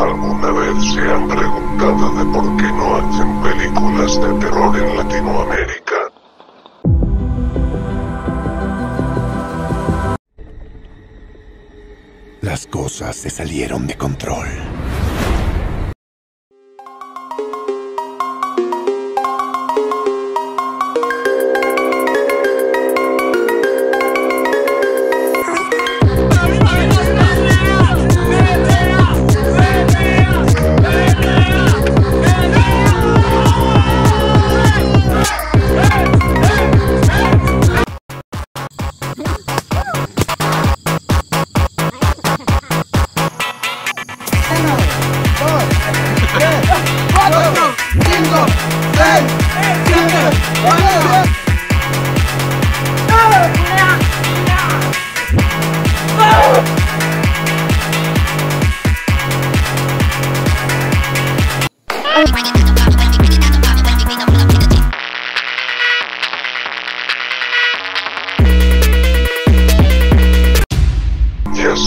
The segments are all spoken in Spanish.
¿Alguna vez se han preguntado de por qué no hacen películas de terror en Latinoamérica? Las cosas se salieron de control.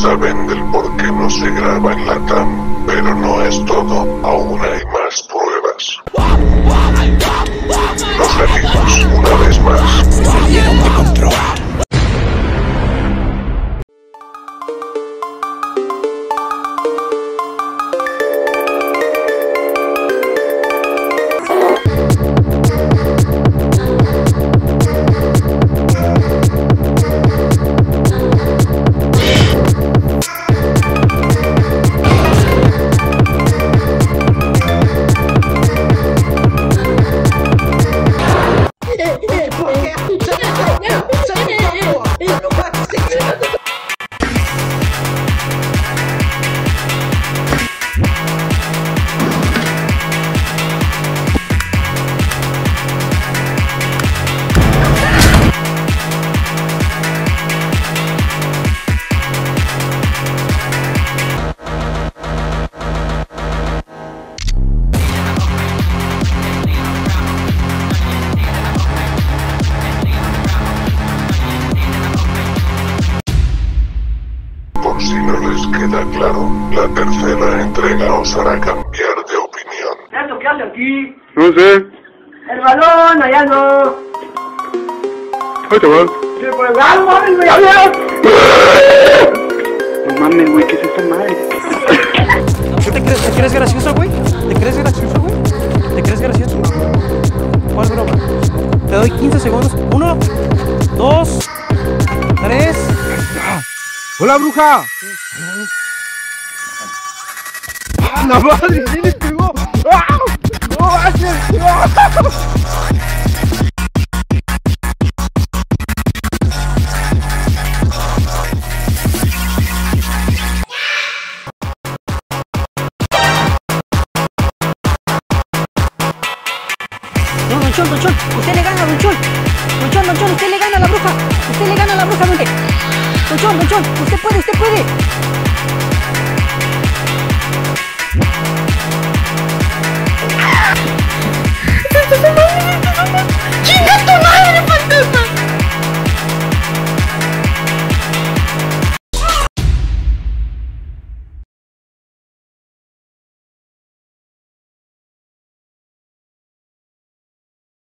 Saben del por qué no se graba en la TAM, pero no es todo, aún hay más queda claro, la tercera entrega os hará cambiar de opinión. ¿Esto qué hace aquí? No sé. El balón, allá no. Ahí te va. Sí, pues vamos, ya No mames, güey, ¿qué es esta madre? ¿Qué te crees? ¿Te crees gracioso, güey? ¿Te crees gracioso, güey? ¿Te crees gracioso? ¿Cuál broma? Te doy 15 segundos. Uno, dos. ¡Hola, bruja! ¡Ah, la madre! ¡Sí les pegó! ¡Ah! ¡No manches! ¡Ah! No, Don Chon, usted le gana, Don Chon. Don Chon, Don Chon, usted le gana a la bruja. Usted le gana a la bruja, Monte. Don Chon, usted puede, usted puede.